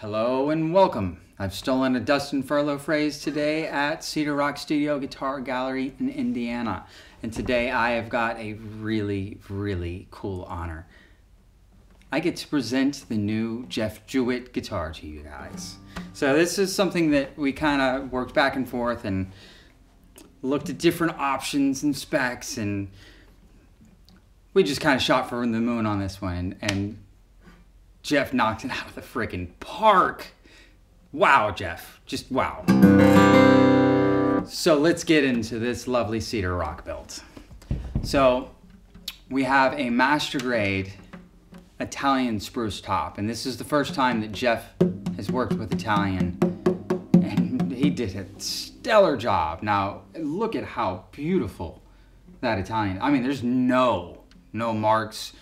Hello and welcome. I've stolen a Dustin Furlow phrase today at Cedar Rock Studio Guitar Gallery in Indiana. And today I have got a really, really cool honor. I get to present the new Jeff Jewitt guitar to you guys. So this is something that we kind of worked back and forth and looked at different options and specs and we just kind of shot for the moon on this one and Jeff knocked it out of the freaking park. Wow, Jeff. Just wow. So let's get into this lovely cedar rock build. So we have a master grade Italian spruce top, and this is the first time that Jeff has worked with Italian, and he did a stellar job. Now look at how beautiful that Italian. I mean, there's no no marks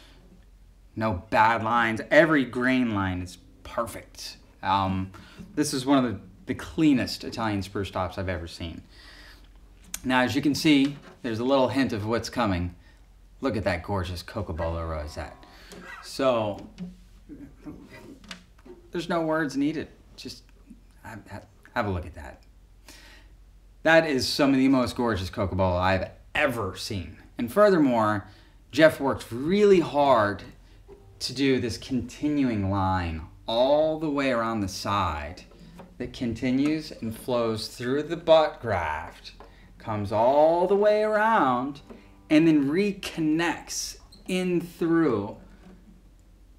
no bad lines. Every grain line is perfect. Um, this is one of the, the cleanest Italian spruce tops I've ever seen. Now, as you can see, there's a little hint of what's coming. Look at that gorgeous Cocobolo rosette. So, there's no words needed. Just have a look at that. That is some of the most gorgeous Cocobolo I've ever seen. And furthermore, Jeff worked really hard to do this continuing line all the way around the side that continues and flows through the butt graft, comes all the way around, and then reconnects in through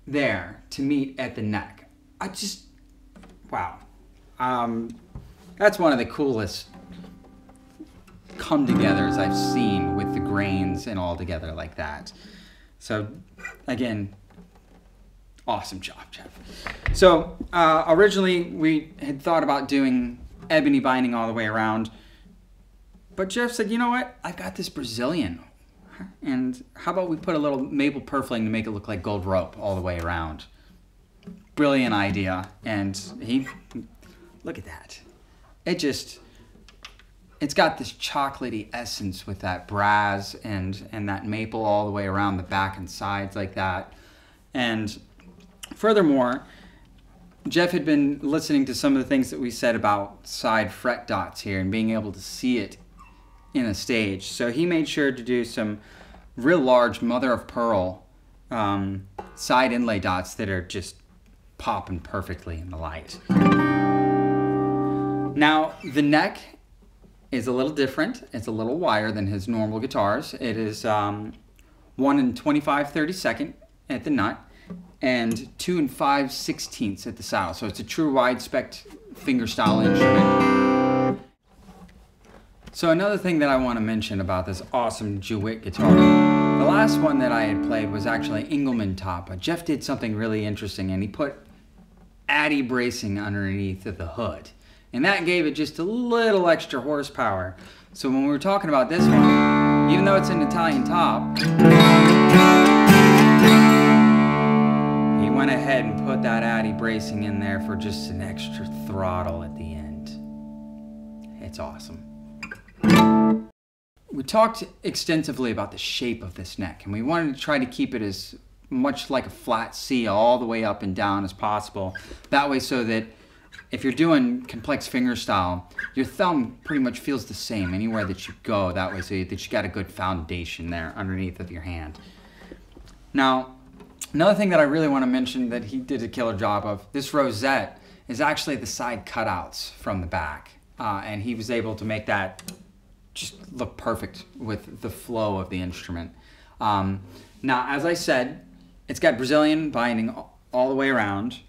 there to meet at the neck. I just, wow. Um, that's one of the coolest come togethers I've seen with the grains and all together like that. So, again, Awesome job, Jeff. So uh, originally we had thought about doing ebony binding all the way around, but Jeff said, you know what? I've got this Brazilian, and how about we put a little maple purfling to make it look like gold rope all the way around? Brilliant idea, and he, look at that. It just, it's got this chocolatey essence with that brass and and that maple all the way around the back and sides like that, and Furthermore, Jeff had been listening to some of the things that we said about side fret dots here and being able to see it in a stage. So he made sure to do some real large mother of pearl um, side inlay dots that are just popping perfectly in the light. Now, the neck is a little different. It's a little wider than his normal guitars. It is um, 1 and 25 32nd at the nut and two and five sixteenths at the saddle. So it's a true wide spec fingerstyle instrument. So another thing that I want to mention about this awesome Jewitt guitar, the last one that I had played was actually Engelmann top, but Jeff did something really interesting and he put Addy bracing underneath of the hood. And that gave it just a little extra horsepower. So when we were talking about this one, even though it's an Italian top, and put that Addy bracing in there for just an extra throttle at the end. It's awesome. We talked extensively about the shape of this neck, and we wanted to try to keep it as much like a flat C all the way up and down as possible. That way so that if you're doing complex fingerstyle, your thumb pretty much feels the same anywhere that you go. That way so that you got a good foundation there underneath of your hand. Now, another thing that I really want to mention that he did a killer job of, this rosette is actually the side cutouts from the back. Uh, and he was able to make that just look perfect with the flow of the instrument. Um, now, as I said, it's got Brazilian binding all the way around.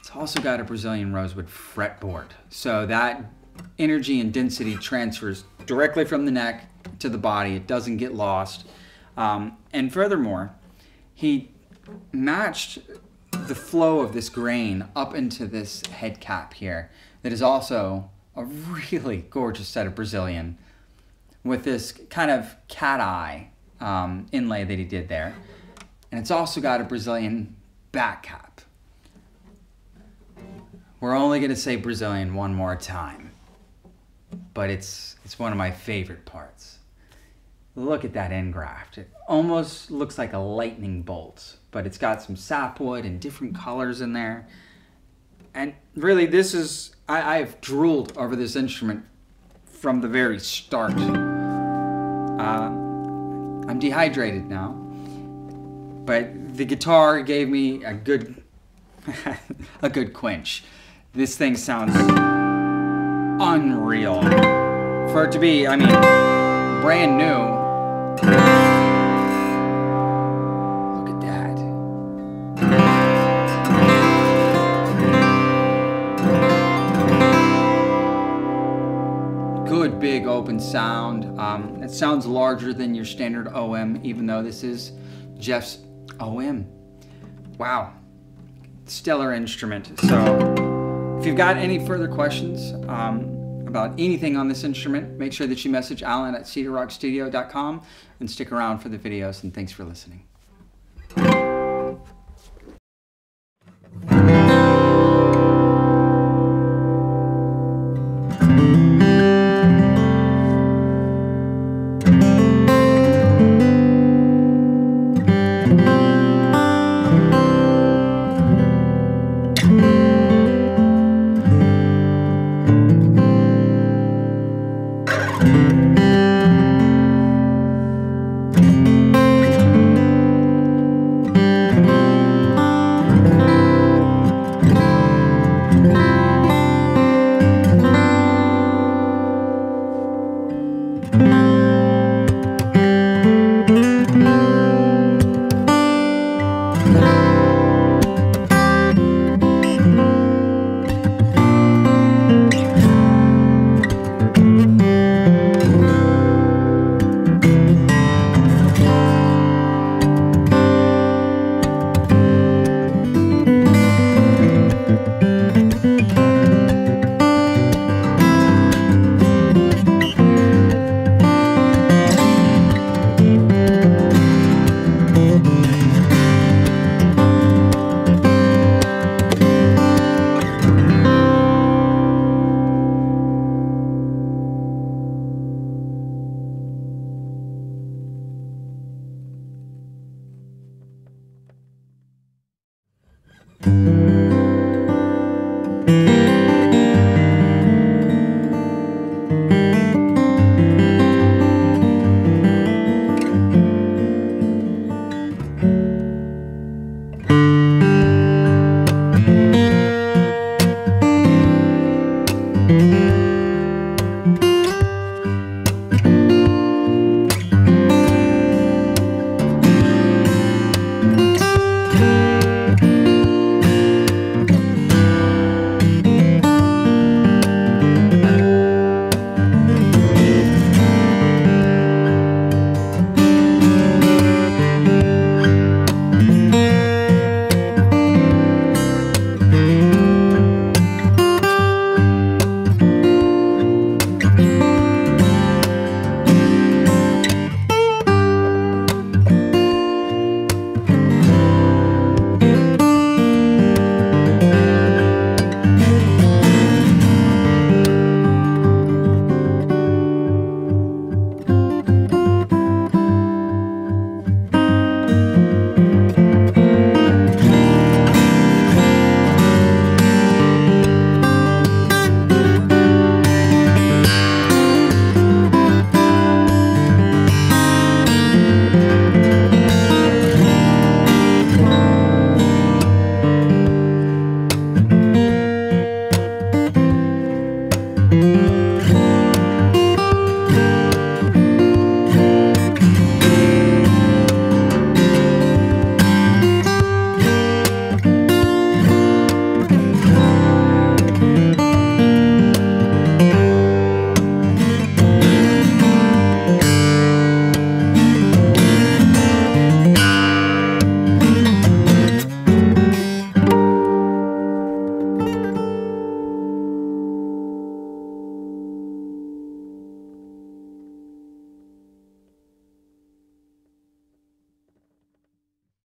It's also got a Brazilian rosewood fretboard. So that energy and density transfers directly from the neck to the body. It doesn't get lost. Um, and furthermore, he matched the flow of this grain up into this head cap here that is also a really gorgeous set of Brazilian with this kind of cat eye um, inlay that he did there. And it's also got a Brazilian back cap. We're only going to say Brazilian one more time. But it's, it's one of my favorite parts. Look at that end graft. It almost looks like a lightning bolt, but it's got some sapwood and different colors in there. And really, this is, I, I've drooled over this instrument from the very start. Uh, I'm dehydrated now but the guitar gave me a good a good quench. This thing sounds unreal. For it to be, I mean, brand new. Look at that. Good big open sound. Um, it sounds larger than your standard OM, even though this is Jeff's OM. Wow. Stellar instrument. So if you've got any further questions um, about anything on this instrument, make sure that you message Alan at cedarrockstudio.com and stick around for the videos and thanks for listening. Mm-hmm.